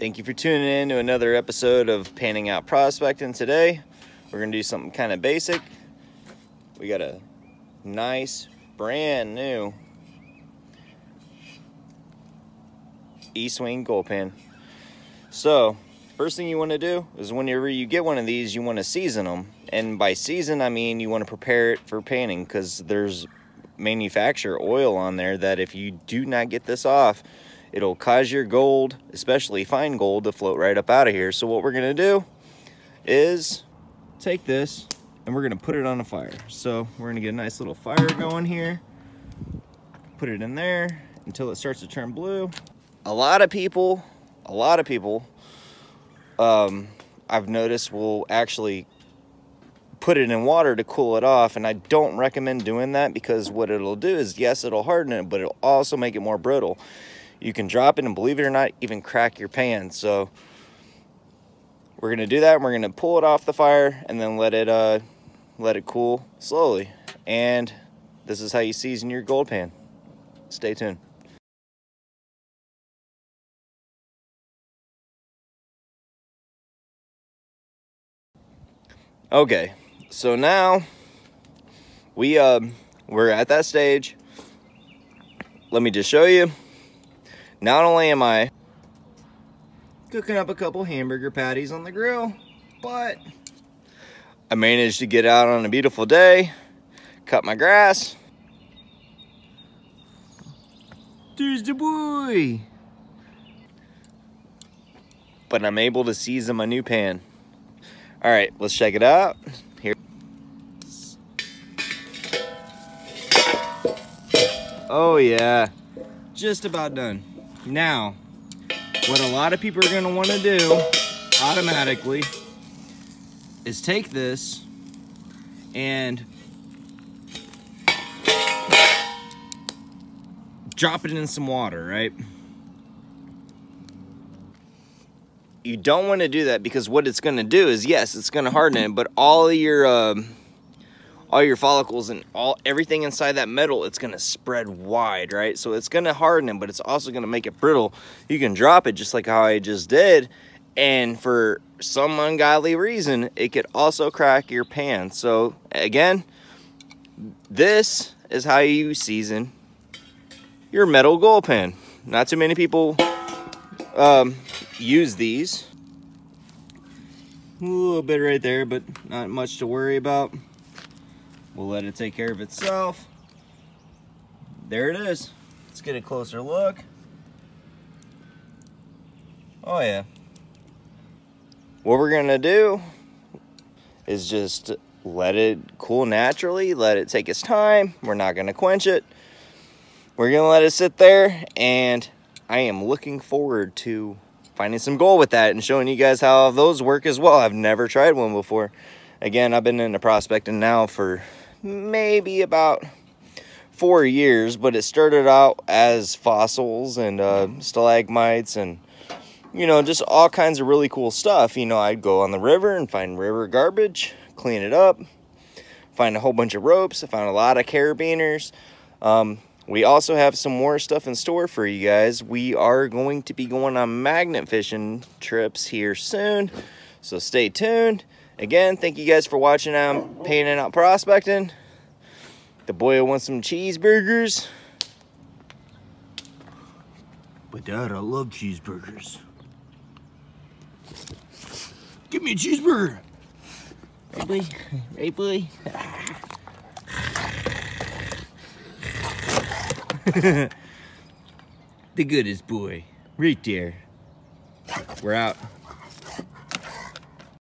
Thank you for tuning in to another episode of Panning Out Prospecting. Today, we're going to do something kind of basic. We got a nice, brand new Estwing gold pan. So, first thing you want to do is whenever you get one of these, you want to season them. And by season, I mean you want to prepare it for panning because there's manufacturer oil on there that if you do not get this off, it'll cause your gold, especially fine gold, to float right up out of here. So what we're gonna do is take this and we're gonna put it on a fire. So we're gonna get a nice little fire going here. Put it in there until it starts to turn blue. A lot of people, a lot of people, um, I've noticed will actually put it in water to cool it off and I don't recommend doing that because what it'll do is yes it'll harden it but it'll also make it more brittle you can drop it and believe it or not, even crack your pan. So we're gonna do that and we're gonna pull it off the fire and then let it uh, let it cool slowly. And this is how you season your gold pan. Stay tuned. Okay, so now we uh, we're at that stage. Let me just show you not only am I cooking up a couple hamburger patties on the grill, but I managed to get out on a beautiful day, cut my grass. There's the boy. But I'm able to season my new pan. All right, let's check it out. Here. Oh yeah, just about done. Now, what a lot of people are gonna wanna do automatically is take this and drop it in some water, right? You don't want to do that because what it's going to do is, yes, it's going to harden it, but all your um, all your follicles and all everything inside that metal it's to spread wide right? So it's to harden it but it's also to make it brittle. You can drop it just like how i just did and for some ungodly reason it could also crack your pan. So again this is how you season your metal gold pan. Not too many people um, use these. A little bit right there but not much to worry about We'll let it take care of itself. There it is. Let's get a closer look. Oh yeah. What we're gonna do is just let it cool naturally, let it take its time. We're not gonna quench it. We're gonna let it sit there and I am looking forward to finding some gold with that and showing you guys how those work as well. I've never tried one before. Again, I've been into prospecting now for maybe about four years, but it started out as fossils and uh, stalagmites and, you know, just all kinds of really cool stuff. You know, I'd go on the river and find river garbage, clean it up, find a whole bunch of ropes. I found a lot of carabiners. Um, we also have some more stuff in store for you guys. We are going to be going on magnet fishing trips here soon, so stay tuned. Again, thank you guys for watching. I'm oh, oh. Panning Out Prospecting. The boy wants some cheeseburgers. But dad, I love cheeseburgers. Give me a cheeseburger. Right, boy? Right, boy? the goodest boy. Right there. We're out.